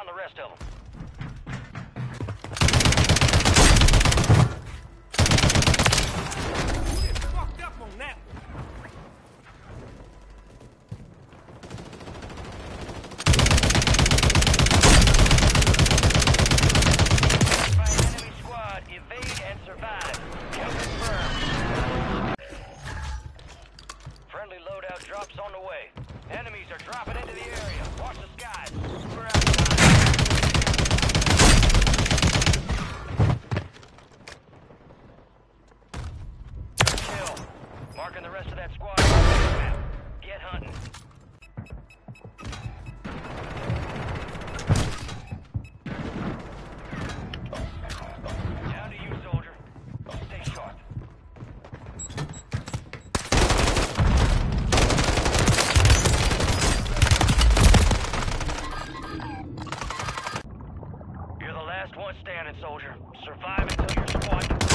down the rest of them. Drops on the way. Enemies are dropping into the area. Watch the skies. Marking the rest of that squad. Get hunting. Last one standing, soldier. Survive until your squad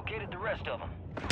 located the rest of them.